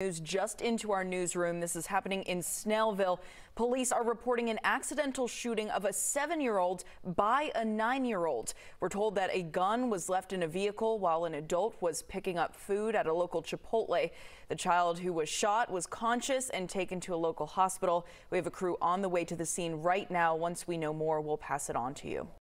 News just into our newsroom. This is happening in Snellville. Police are reporting an accidental shooting of a seven-year-old by a nine-year-old. We're told that a gun was left in a vehicle while an adult was picking up food at a local Chipotle. The child who was shot was conscious and taken to a local hospital. We have a crew on the way to the scene right now. Once we know more, we'll pass it on to you.